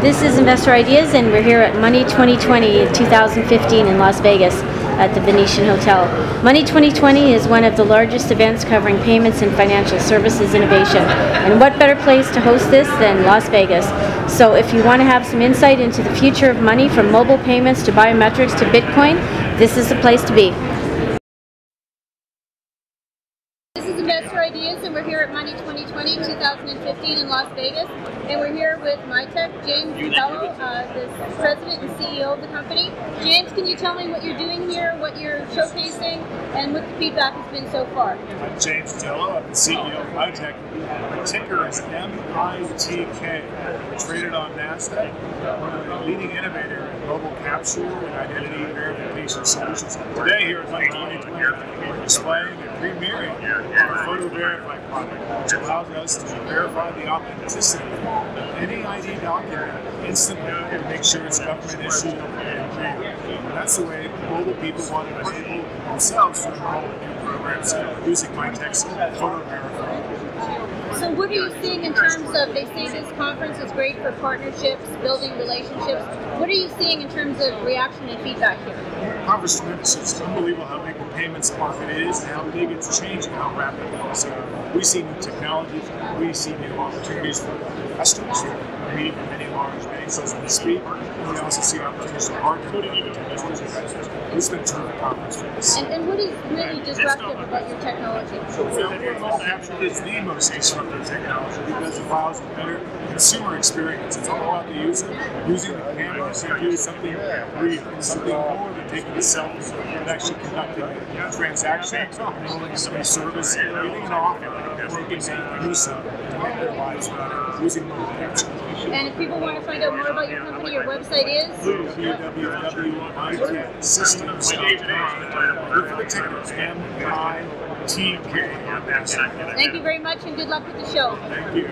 This is Investor Ideas, and we're here at Money 2020 2015 in Las Vegas at the Venetian Hotel. Money 2020 is one of the largest events covering payments and financial services innovation. And what better place to host this than Las Vegas? So if you want to have some insight into the future of money from mobile payments to biometrics to Bitcoin, this is the place to be. And we're here at Money 2020 2015 in Las Vegas. And we're here with Mitek, James DeBello, uh, the president and CEO of the company. James, can you tell me what you're doing here, what you're showcasing, and what the feedback has been so far? I'm James DeBello. I'm the CEO of Mitek. The ticker is MITK. We're traded on NASDAQ. We're the leading innovator in mobile capture and identity verification solutions. Today here at Money 2020, we're displaying and premiering our Photo Verify product, which allows us to verify the authenticity of any ID document instantly and make sure it's government issued and real. And that's the way mobile people want to enable themselves to enroll in new programs using Mitek's Photo Verify. So, what are you seeing in terms of? They say this conference is great for partnerships, building relationships. What are you seeing in terms of reaction and feedback here? Conference tremendous. It's unbelievable how big the payments market is and how big it's changing, how rapidly. So we see new technologies, we see new opportunities for customers. We're meeting with many large banks as we speak. And we also see opportunities to partner with individuals investors. It's been a terrific conference for us. And, and what is really disruptive about your technology? Mobile capture is the most disruptive technology because it allows a better consumer experience. It's all about the user using the camera to do something real, something more than taking a selfie, but actually conducting a transaction, enrolling in a service, getting an offer, working a use of to make their lives better using capture. And if people want to find out more about your company, your website is? M-I-T-K. Thank you very much and good luck with the show. Thank you.